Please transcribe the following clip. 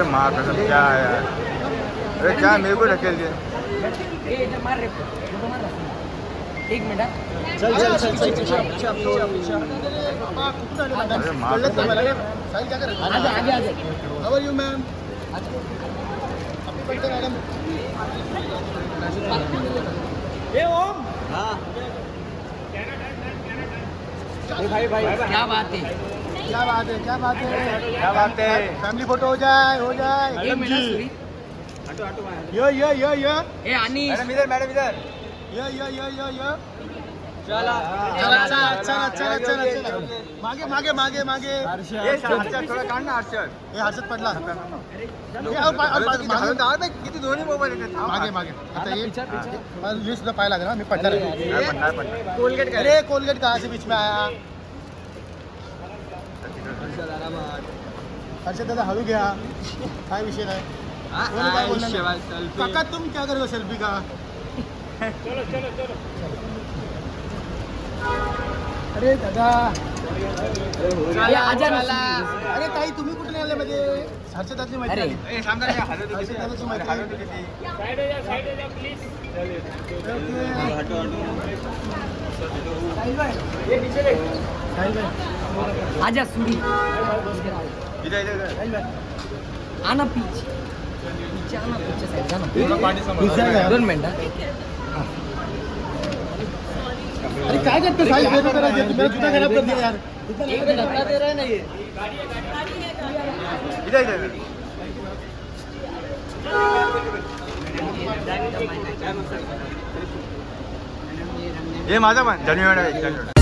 क्या यार अरे क्या मेरे को ढकेल दिया एक मिनिट चल चल चल चल अरे आगे आगे आगे how are you ma'am birthday madam क्या बात है क्या बात है क्या बात है? क्या बात है? फैमिली फ़ोटो हो जाए हो जाए। Yo yo yo yo. ए आणि मैडम इधर मैडम इधर। यो यो यो यो यो। चला। चला चला चला चला चला मागे मागे मागे मागे। ये हर्षद थोडा काढ ना हर्षद। हे हर्षद पडला हे किती दोन्ही मोबाईल आहेत थांब. मागे। मागे आता ये सुद्धा पाय लागला मी पडणार. कोलगेट अरे कोलगेट कहाँ से बीच में आया? हर्षद दादा हळू घ्या. काय विषय नाही. कोणी काय बोललं नाही. काका तुम क्या कर रहे हो सेल्फी का अरे दादा. अरे ताई तुम्ही कुठे आले म्हणजे? माहिती. ए, थांब जरा, हलवतो किती. हर्षदाची माहिती हलवतो किती. साहिल भाई, आजा सुरी इधर, इधर, इधर. आना पीछे। पीछे आना पीछे साईड जा ना दुसऱ्या दोन मिनिट अरे काय करतो साहिल मेरा जूता खराब कर दिया यार। एक मिनिट धक्का दे रहा है ना ये। इधर, इधर, इधर. हे माझा पण धन्यवाद